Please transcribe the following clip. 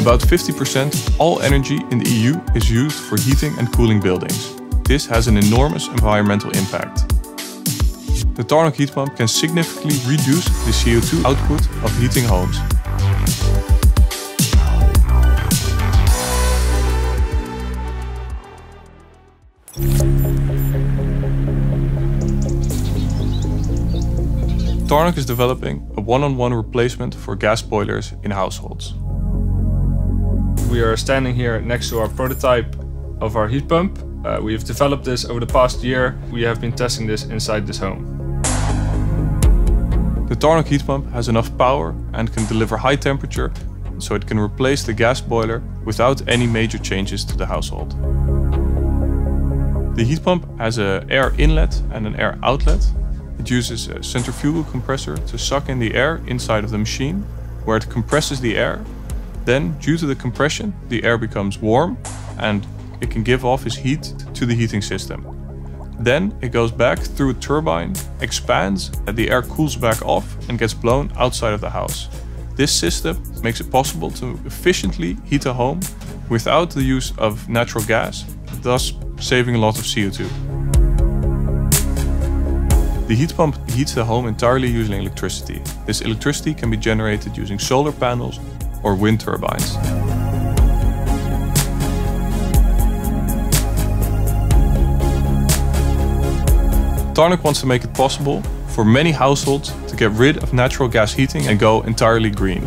About 50% of all energy in the EU is used for heating and cooling buildings. This has an enormous environmental impact. The Tarnoc heat pump can significantly reduce the CO2 output of heating homes. Tarnoc is developing a one-on-one -one replacement for gas boilers in households. We are standing here next to our prototype of our heat pump. Uh, we have developed this over the past year. We have been testing this inside this home. The Tarnoc heat pump has enough power and can deliver high temperature, so it can replace the gas boiler without any major changes to the household. The heat pump has an air inlet and an air outlet, it uses a centrifugal compressor to suck in the air inside of the machine, where it compresses the air. Then, due to the compression, the air becomes warm and it can give off its heat to the heating system. Then it goes back through a turbine, expands, and the air cools back off and gets blown outside of the house. This system makes it possible to efficiently heat a home without the use of natural gas, thus saving a lot of CO2. The heat pump heats the home entirely using electricity. This electricity can be generated using solar panels or wind turbines. Tarnoc wants to make it possible for many households to get rid of natural gas heating and go entirely green.